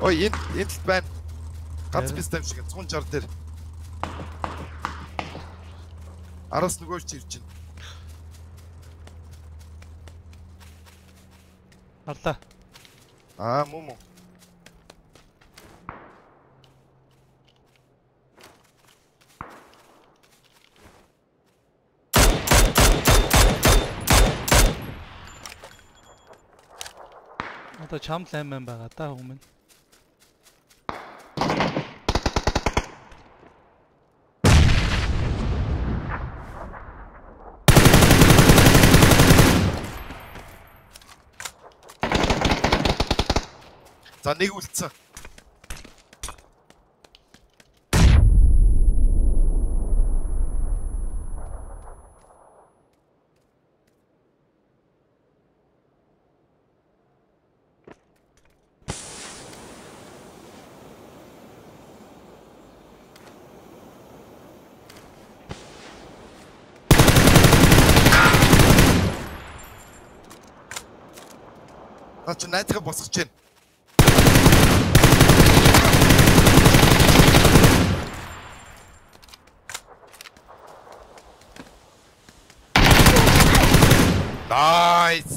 Ой энд энд байна. Ганц биз тайм шиг 160 дээр. Араас нөгөө ч ирж байна. Арлаа. Аа муу муу. Одоо чам лайман байгаа да хүмүүс. За нэг үлдсэн. Наа чи найдахаа босгож байна. Nice.